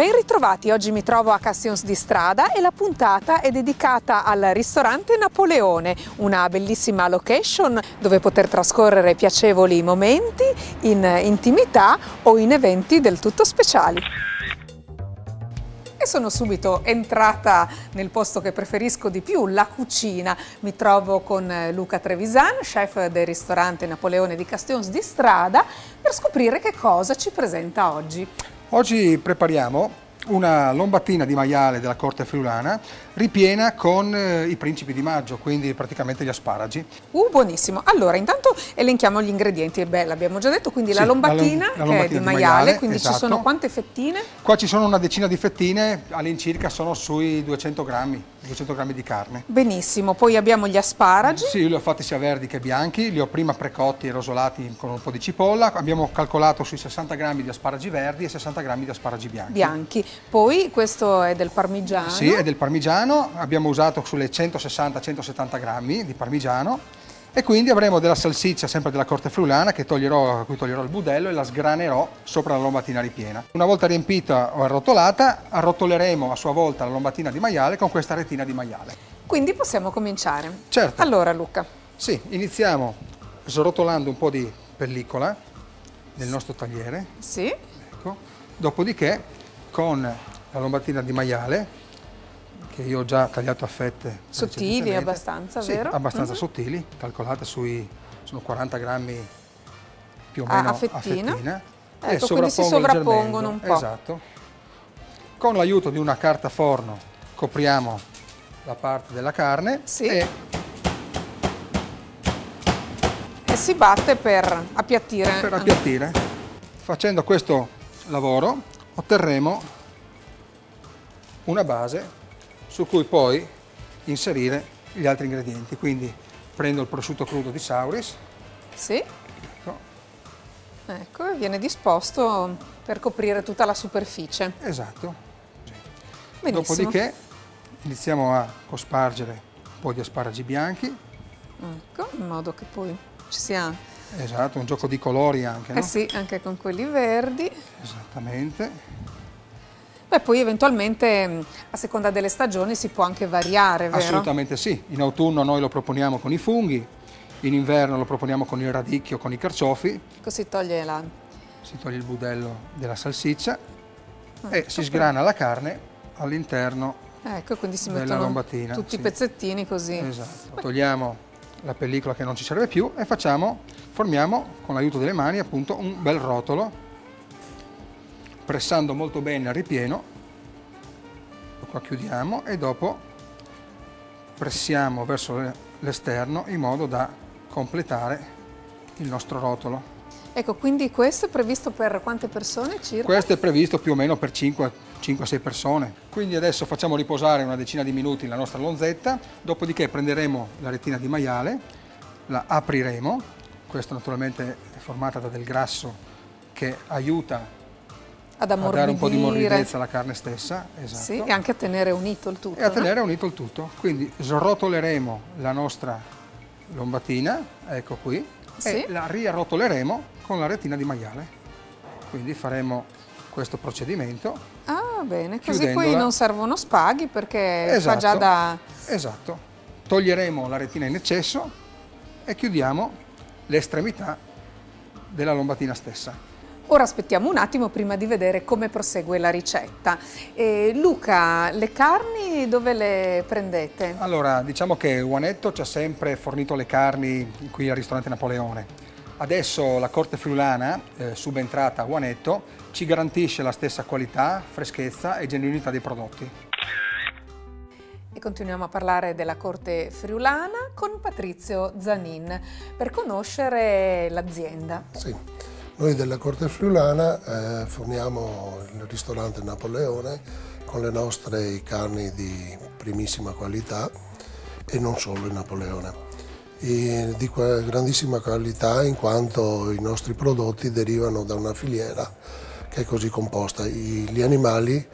Ben ritrovati, oggi mi trovo a Castions di Strada e la puntata è dedicata al ristorante Napoleone, una bellissima location dove poter trascorrere piacevoli momenti in intimità o in eventi del tutto speciali e sono subito entrata nel posto che preferisco di più, la cucina. Mi trovo con Luca Trevisan, chef del ristorante Napoleone di Castions di Strada, per scoprire che cosa ci presenta oggi. Oggi prepariamo una lombatina di maiale della corte friulana ripiena con eh, i principi di maggio, quindi praticamente gli asparagi. Uh, buonissimo. Allora, intanto elenchiamo gli ingredienti. Beh, l'abbiamo già detto, quindi sì, la, lombatina, la, lombatina che è di, di maiale, maiale, quindi esatto. ci sono esatto. quante fettine? Qua ci sono una decina di fettine, all'incirca sono sui 200 grammi, 200 grammi di carne. Benissimo, poi abbiamo gli asparagi. Sì, li ho fatti sia verdi che bianchi, li ho prima precotti e rosolati con un po' di cipolla. Abbiamo calcolato sui 60 grammi di asparagi verdi e 60 grammi di asparagi bianchi. Bianchi. Poi questo è del parmigiano. Sì, è del parmigiano, abbiamo usato sulle 160-170 grammi di parmigiano e quindi avremo della salsiccia sempre della corte friulana che toglierò, a cui toglierò il budello e la sgranerò sopra la lombatina ripiena. Una volta riempita o arrotolata arrotoleremo a sua volta la lombatina di maiale con questa retina di maiale. Quindi possiamo cominciare. Certo. Allora Luca. Sì, iniziamo srotolando un po' di pellicola nel nostro tagliere. Sì. Ecco. Dopodiché con la lombatina di maiale che io ho già tagliato a fette. Sottili abbastanza, sì, vero? abbastanza mhm. -huh. sottili, calcolate sui sono 40 grammi più o meno a, a fettina. A fettina ecco, quindi si sovrappongono un po'. Esatto. Con l'aiuto di una carta forno copriamo la parte della carne sì. e e si batte per appiattire. Per appiattire. Facendo questo lavoro otterremo una base su cui poi inserire gli altri ingredienti. Quindi prendo il prosciutto crudo di Sauris. Sì. Ecco. ecco, viene disposto per coprire tutta la superficie. Esatto. Benissimo. Dopodiché iniziamo a cospargere un po' di asparagi bianchi. Ecco, in modo che poi ci sia... Esatto, un gioco di colori anche, eh no? sì, anche con quelli verdi. Esattamente. Beh, poi eventualmente a seconda delle stagioni si può anche variare, vero? Assolutamente sì. In autunno noi lo proponiamo con i funghi, in inverno lo proponiamo con il radicchio, con i carciofi. Così toglie la... Si toglie il budello della salsiccia ah, e si sgrana la carne all'interno ecco, quindi si mettono lombatina. tutti sì. i pezzettini così. Esatto. Togliamo la pellicola che non ci serve più e facciamo, formiamo con l'aiuto delle mani appunto un bel rotolo pressando molto bene il ripieno, qua chiudiamo e dopo pressiamo verso l'esterno in modo da completare il nostro rotolo. Ecco, quindi questo è previsto per quante persone circa? Questo è previsto più o meno per 5-6 persone. Quindi adesso facciamo riposare una decina di minuti la nostra lonzetta, dopodiché prenderemo la retina di maiale, la apriremo, questa naturalmente è formata da del grasso che aiuta ad a dare un po' di morbidezza alla carne stessa. Esatto. Sì, e anche a tenere unito il tutto. E a tenere unito il tutto. Quindi srotoleremo la nostra lombatina, ecco qui, sì. e la riarrotoleremo con la retina di maiale. Quindi faremo questo procedimento. Ah, bene, così poi non servono spaghi perché esatto, fa già da... Esatto. Toglieremo la retina in eccesso e chiudiamo l'estremità della lombatina stessa. Ora aspettiamo un attimo prima di vedere come prosegue la ricetta. E Luca, le carni dove le prendete? Allora, diciamo che Juanetto ci ha sempre fornito le carni qui al ristorante Napoleone. Adesso la corte friulana, eh, subentrata a Juanetto, ci garantisce la stessa qualità, freschezza e genuinità dei prodotti. E continuiamo a parlare della corte friulana con Patrizio Zanin per conoscere l'azienda. Sì. Noi della Corte Friulana eh, forniamo il ristorante Napoleone con le nostre carni di primissima qualità e non solo il Napoleone. E di grandissima qualità in quanto i nostri prodotti derivano da una filiera che è così composta. gli animali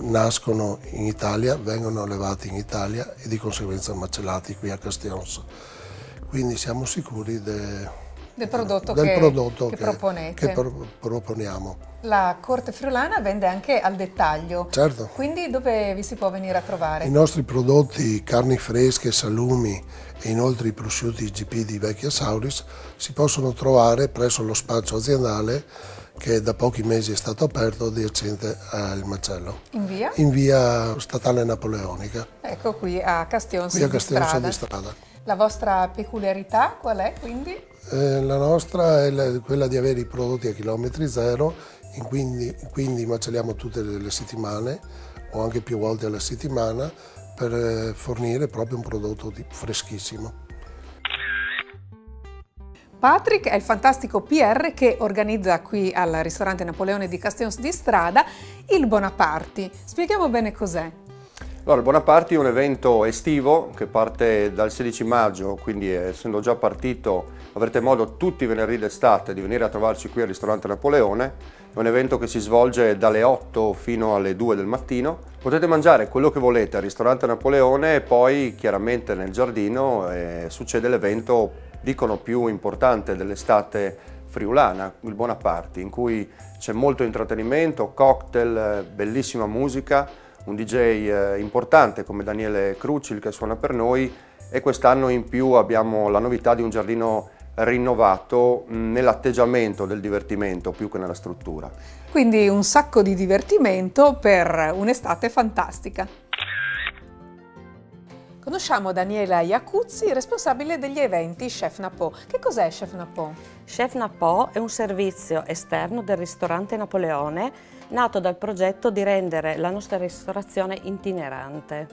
nascono in Italia, vengono allevati in Italia e di conseguenza macellati qui a Castellonso. Quindi siamo sicuri de, del prodotto, del che, prodotto che, che, proponete. che pro- proponiamo. La Corte Friulana vende anche al dettaglio. Certo. Quindi dove vi si può venire a trovare? I nostri prodotti, carni fresche, salumi e inoltre i prosciutti GP di Vecchia Sauris si possono trovare presso lo spazio aziendale che da pochi mesi è stato aperto adiacente al macello. In via? In via statale napoleonica, Ecco qui a Castionsi qui a di Castello strada. di Strada. La vostra peculiarità qual è quindi? Eh, la nostra è la- quella di avere i prodotti a chilometri zero, in quindi, quindi macelliamo tutte le settimane o anche più volte alla settimana per eh, fornire proprio un prodotto di- freschissimo. Patrick è il fantastico PR che organizza qui al ristorante Napoleone di Castells di Strada il Bonaparti. Spieghiamo bene cos'è. Allora, il Bonaparty è un evento estivo che parte dal 16 maggio, quindi essendo già partito avrete modo tutti i venerdì d'estate di venire a trovarci qui al ristorante Napoleone. È un evento che si svolge dalle 8 fino alle 2 del mattino. Potete mangiare quello che volete al ristorante Napoleone e poi chiaramente nel giardino eh, succede l'evento, dicono più importante dell'estate friulana, il Bonaparty, in cui c'è molto intrattenimento, cocktail, bellissima musica un DJ eh, importante come Daniele Crucil che suona per noi e quest'anno in più abbiamo la novità di un giardino rinnovato nell'atteggiamento del divertimento più che nella struttura. Quindi un sacco di divertimento per un'estate fantastica. Conosciamo Daniela Iacuzzi, responsabile degli eventi Chef Napo. Che cos'è Chef Napo? Chef Napo è un servizio esterno del ristorante Napoleone nato dal progetto di rendere la nostra ristorazione itinerante.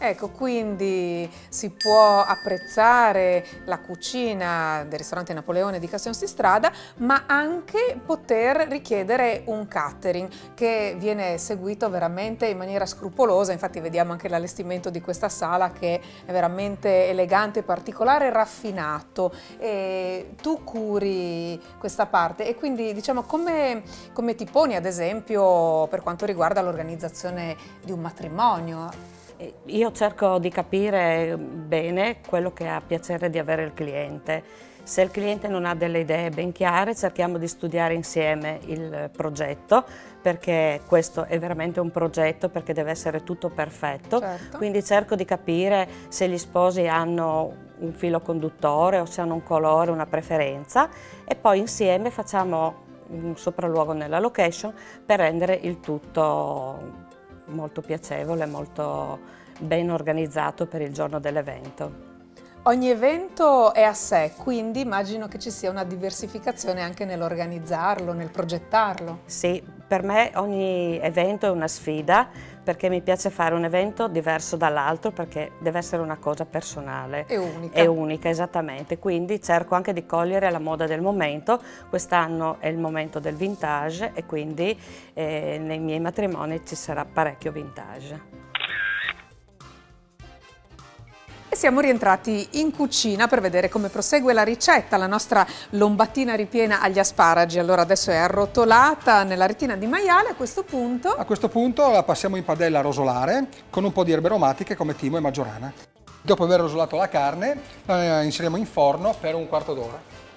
Ecco, quindi si può apprezzare la cucina del ristorante Napoleone di Castello di Strada, ma anche poter richiedere un catering che viene seguito veramente in maniera scrupolosa. Infatti vediamo anche l'allestimento di questa sala che è veramente elegante, particolare, raffinato. E tu curi questa parte e quindi diciamo come, come ti poni ad esempio per quanto riguarda l'organizzazione di un matrimonio? Io cerco di capire bene quello che ha piacere di avere il cliente. Se il cliente non ha delle idee ben chiare, cerchiamo di studiare insieme il progetto, perché questo è veramente un progetto, perché deve essere tutto perfetto. Certo. Quindi cerco di capire se gli sposi hanno un filo conduttore o se hanno un colore, una preferenza e poi insieme facciamo un sopralluogo nella location per rendere il tutto molto piacevole, molto ben organizzato per il giorno dell'evento. Ogni evento è a sé, quindi immagino che ci sia una diversificazione anche nell'organizzarlo, nel progettarlo. Sì, per me ogni evento è una sfida perché mi piace fare un evento diverso dall'altro perché deve essere una cosa personale. È unica. È unica, esattamente. Quindi cerco anche di cogliere la moda del momento. Quest'anno è il momento del vintage e quindi eh, nei miei matrimoni ci sarà parecchio vintage. Siamo rientrati in cucina per vedere come prosegue la ricetta, la nostra lombatina ripiena agli asparagi. Allora adesso è arrotolata nella retina di maiale, a questo punto A questo punto la passiamo in padella a rosolare con un po' di erbe aromatiche come timo e maggiorana. Dopo aver rosolato la carne la inseriamo in forno per un quarto d'ora.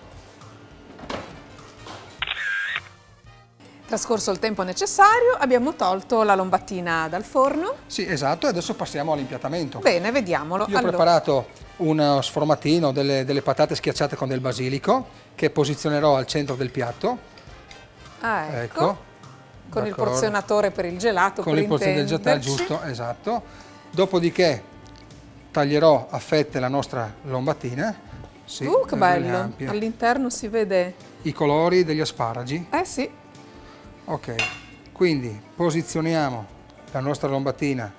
Trascorso il tempo necessario abbiamo tolto la lombatina dal forno. Sì, esatto, e adesso passiamo all'impiattamento. Bene, vediamolo. Io ho Allora, preparato uno sformatino, delle, delle patate schiacciate con del basilico che posizionerò al centro del piatto. ah, ecco, Ecco. con il porzionatore per il gelato. Con il porzionato del gelato, giusto, esatto. Dopodiché taglierò a fette la nostra lombatina. Sì, uh, che bello! All'interno si vede... I colori degli asparagi. Eh sì, Ok, quindi posizioniamo la nostra lombatina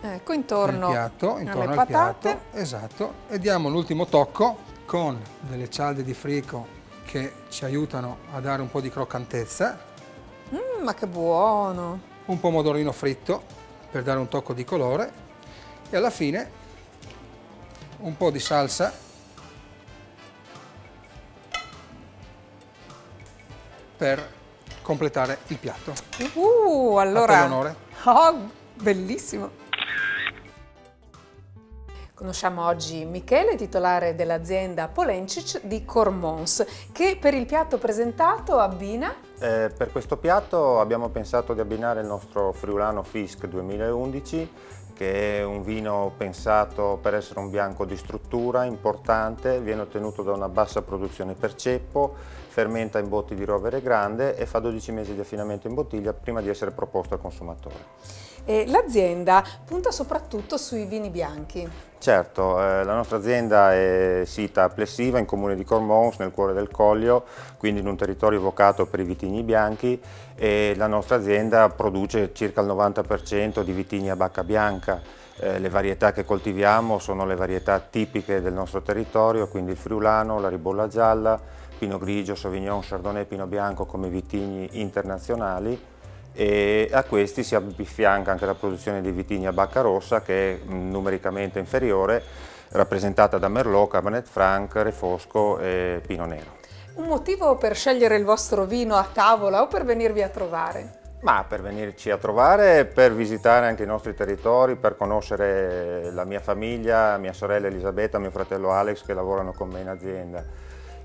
ecco, intorno piatto, intorno alle al patate. piatto, esatto, e diamo l'ultimo tocco con delle cialde di frico che ci aiutano a dare un po' di croccantezza, Mm, ma che buono! un pomodorino fritto per dare un tocco di colore e alla fine un po' di salsa per completare il piatto. Uh, A te allora... l'onore. Oh, bellissimo! Conosciamo oggi Michele, titolare dell'azienda Polencic di Cormons, che per il piatto presentato abbina eh, per questo piatto abbiamo pensato di abbinare il nostro Friulano Fisk 2011 che è un vino pensato per essere un bianco di struttura importante, viene ottenuto da una bassa produzione per ceppo, fermenta in botti di rovere grande e fa 12 mesi di affinamento in bottiglia prima di essere proposto al consumatore. L'azienda punta soprattutto sui vini bianchi. Certo, eh, la nostra azienda è sita a Plessiva, in comune di Cormons, nel cuore del Coglio, quindi in un territorio vocato per i vitigni bianchi e la nostra azienda produce circa il 90% di vitigni a bacca bianca. Eh, le varietà che coltiviamo sono le varietà tipiche del nostro territorio, quindi il friulano, la ribolla gialla, Pino grigio, Sauvignon, Chardonnay e Pino bianco come vitigni internazionali e a questi si abbifianca anche la produzione di vitigni a bacca rossa che è numericamente inferiore, rappresentata da Merlot, Cabernet Franc, Refosco e Pino Nero. Un motivo per scegliere il vostro vino a tavola o per venirvi a trovare? Ma per venirci a trovare, per visitare anche i nostri territori, per conoscere la mia famiglia, mia sorella Elisabetta, mio fratello Alex che lavorano con me in azienda.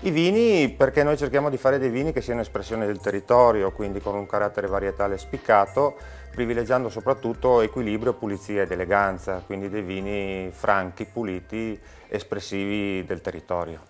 I vini perché noi cerchiamo di fare dei vini che siano espressione del territorio, quindi con un carattere varietale spiccato, privilegiando soprattutto equilibrio, pulizia ed eleganza, quindi dei vini franchi, puliti, espressivi del territorio.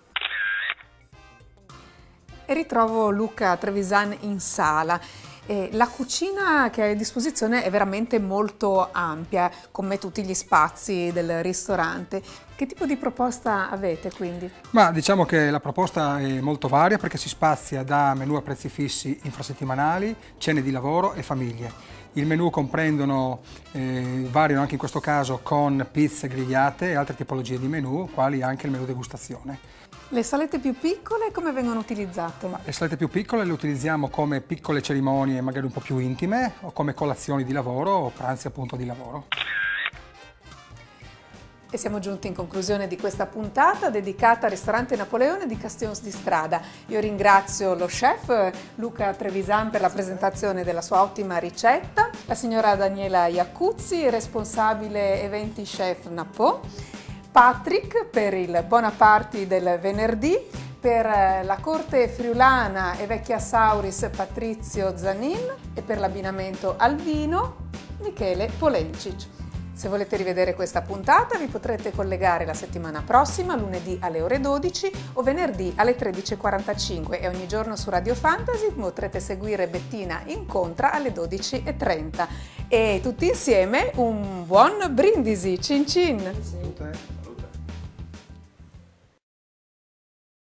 E ritrovo Luca Trevisan in sala. E la cucina che hai a disposizione è veramente molto ampia, come tutti gli spazi del ristorante. Che tipo di proposta avete quindi? Ma diciamo che la proposta è molto varia perché si spazia da menù a prezzi fissi infrasettimanali, cene di lavoro e famiglie. Il menù comprendono, eh, variano anche in questo caso con pizze grigliate e altre tipologie di menù, quali anche il menù degustazione. Le salette più piccole come vengono utilizzate? Ma le salette più piccole le utilizziamo come piccole cerimonie magari un po' più intime o come colazioni di lavoro o pranzi appunto di lavoro. E siamo giunti in conclusione di questa puntata dedicata al ristorante Napoleone di Castellos di Strada. Io ringrazio lo chef Luca Trevisan per la presentazione della sua ottima ricetta, la signora Daniela Iacuzzi, responsabile eventi chef Napo Patrick per il Bonaparte del venerdì, per eh, la corte friulana e vecchia Sauris Patrizio Zanin e per l'abbinamento al vino Michele Polencic. Se volete rivedere questa puntata vi potrete collegare la settimana prossima, lunedì alle ore 12 o venerdì alle 13.45 e ogni giorno su Radio Fantasy potrete seguire Bettina Incontra alle 12.30. E tutti insieme un buon brindisi, cin cin!